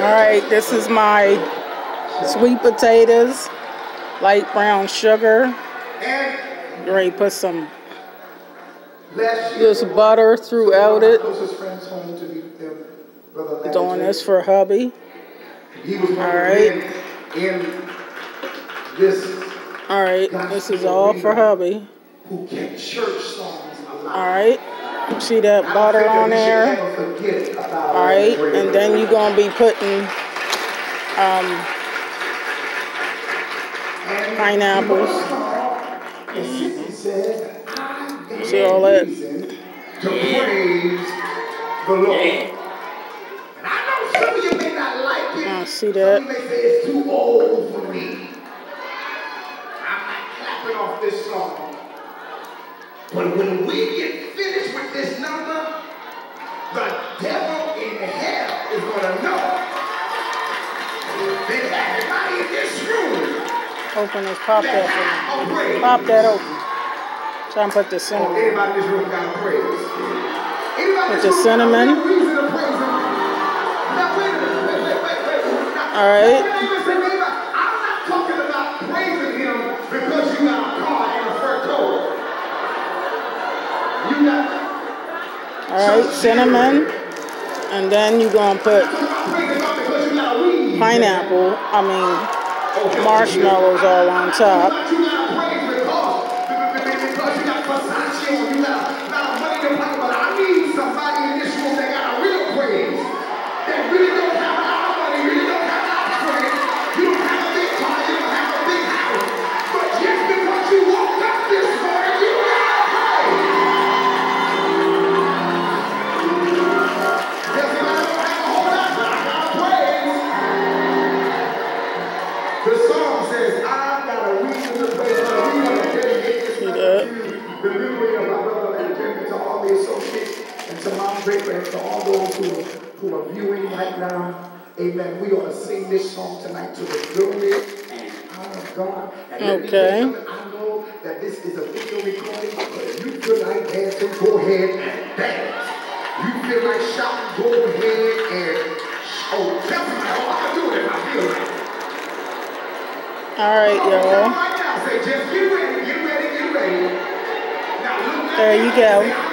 All right, this is my sweet potatoes, light brown sugar. Ready put some this butter throughout it. Doing this for hubby. All right. All right, this is all for hubby. All right. See that butter on there? All right, and then you're gonna be putting um, pineapples. See all that? To praise the Lord. You may not like it. I see that. Some may say it's too old for me. I'm not clapping off this song. But when we get this number, the devil in hell is going to know that everybody in this room. Open this, pop that me. Pop that open. Try and put the oh, cinnamon. Anybody in this room got praise? Anybody With the cinnamon. All right. All right, cinnamon. And then you're to put pineapple, I mean, marshmallows all on top. To my great and to all those who are, who are viewing right now. Amen. We ought to sing this song tonight to the glory and honor of God. And me Okay. I know that this is a video recording, but if you feel like dancing, go ahead and dance. You feel like shouting, go ahead and oh, tell somebody, oh, I can do it if I feel like it. All right, y'all. Right now, say, just get ready, get ready, get ready. Now look There you go.